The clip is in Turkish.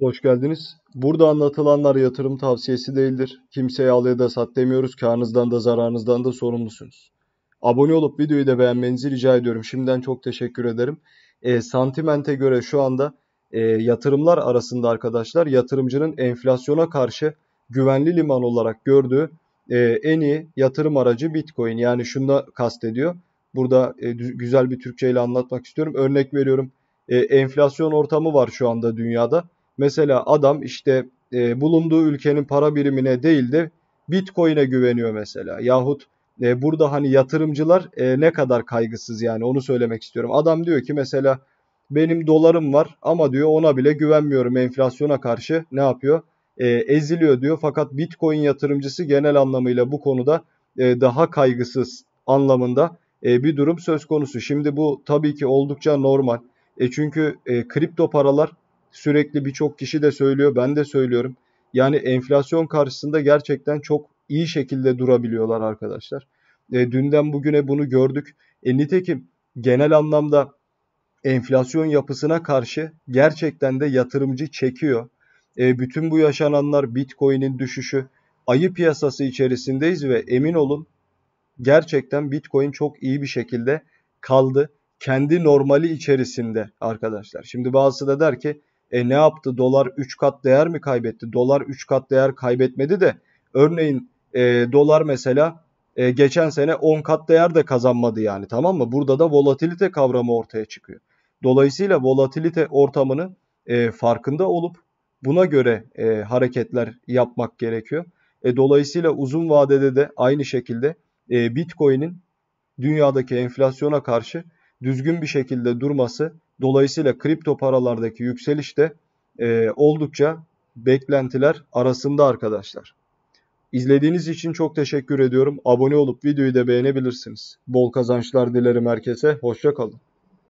Hoş geldiniz. Burada anlatılanlar yatırım tavsiyesi değildir. Kimseye al ya da sat demiyoruz. Karnınızdan da zararınızdan da sorumlusunuz. Abone olup videoyu da beğenmenizi rica ediyorum. Şimdiden çok teşekkür ederim. E, Sentiment'e göre şu anda e, yatırımlar arasında arkadaşlar yatırımcının enflasyona karşı güvenli liman olarak gördüğü e, en iyi yatırım aracı Bitcoin. Yani şunu da kastediyor. Burada e, güzel bir Türkçe ile anlatmak istiyorum. Örnek veriyorum. E, enflasyon ortamı var şu anda dünyada Mesela adam işte e, bulunduğu ülkenin para birimine değil de Bitcoin'e güveniyor mesela. Yahut e, burada hani yatırımcılar e, ne kadar kaygısız yani onu söylemek istiyorum. Adam diyor ki mesela benim dolarım var ama diyor ona bile güvenmiyorum enflasyona karşı ne yapıyor? E, eziliyor diyor. Fakat Bitcoin yatırımcısı genel anlamıyla bu konuda e, daha kaygısız anlamında e, bir durum söz konusu. Şimdi bu tabii ki oldukça normal. E çünkü e, kripto paralar Sürekli birçok kişi de söylüyor, ben de söylüyorum. Yani enflasyon karşısında gerçekten çok iyi şekilde durabiliyorlar arkadaşlar. E, dünden bugüne bunu gördük. E, nitekim genel anlamda enflasyon yapısına karşı gerçekten de yatırımcı çekiyor. E, bütün bu yaşananlar Bitcoin'in düşüşü, ayı piyasası içerisindeyiz ve emin olun gerçekten Bitcoin çok iyi bir şekilde kaldı. Kendi normali içerisinde arkadaşlar. Şimdi bazısı da der ki e ne yaptı? Dolar 3 kat değer mi kaybetti? Dolar 3 kat değer kaybetmedi de örneğin e, dolar mesela e, geçen sene 10 kat değer de kazanmadı yani tamam mı? Burada da volatilite kavramı ortaya çıkıyor. Dolayısıyla volatilite ortamını e, farkında olup buna göre e, hareketler yapmak gerekiyor. E, dolayısıyla uzun vadede de aynı şekilde e, Bitcoin'in dünyadaki enflasyona karşı düzgün bir şekilde durması Dolayısıyla kripto paralardaki yükseliş de e, oldukça beklentiler arasında arkadaşlar. İzlediğiniz için çok teşekkür ediyorum. Abone olup videoyu da beğenebilirsiniz. Bol kazançlar dilerim herkese. Hoşçakalın.